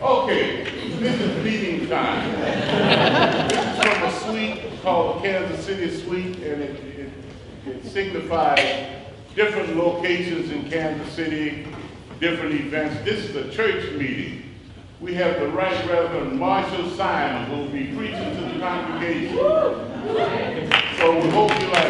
Okay, this is meeting time. This is from a suite called Kansas City Suite, and it, it, it signifies different locations in Kansas City, different events. This is a church meeting. We have the Right Reverend Marshall Simon who will be preaching to the congregation. So we hope you like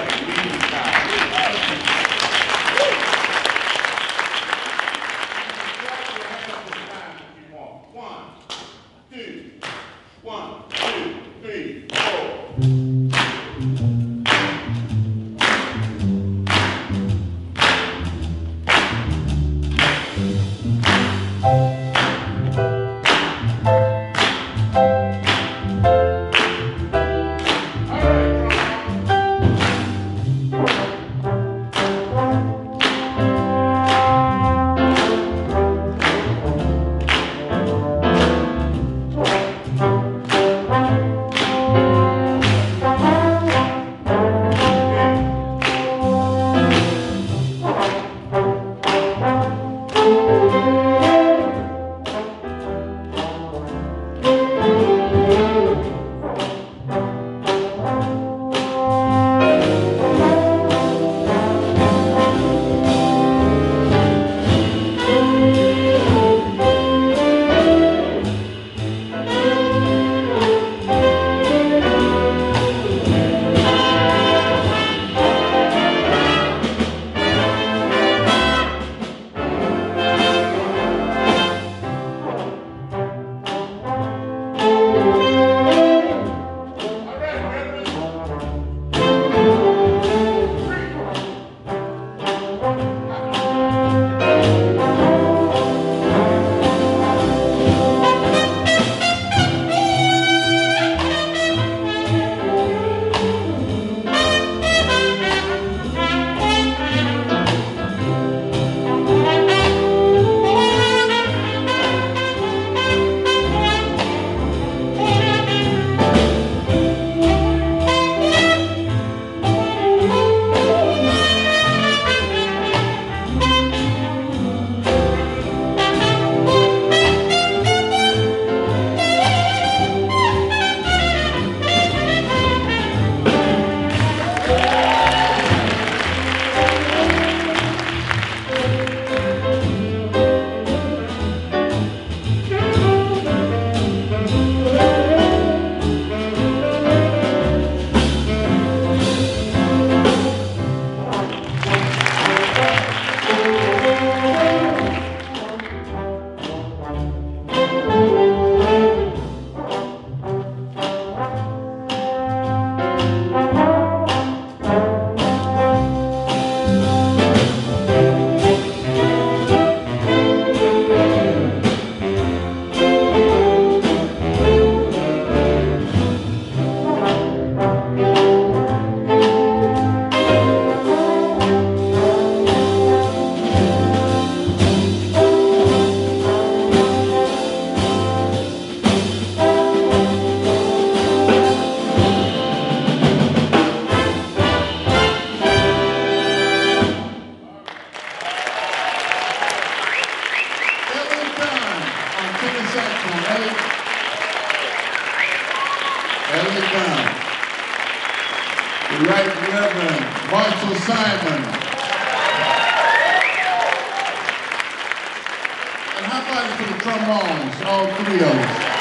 Ellie Ellie Dunn. The Right Reverend Marshall Simon. And how about for the trombones, all three of us?